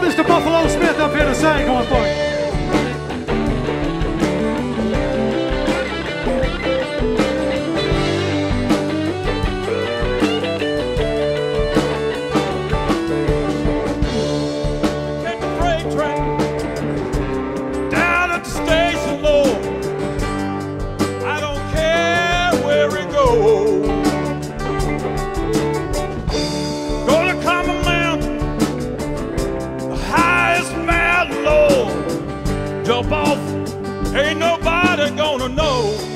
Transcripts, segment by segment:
get Mr. Buffalo Smith up here to sing one for you. Train down at the station, Lord. know.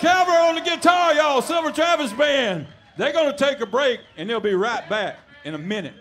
Calvert on the guitar, y'all. Silver Travis Band. They're going to take a break and they'll be right back in a minute.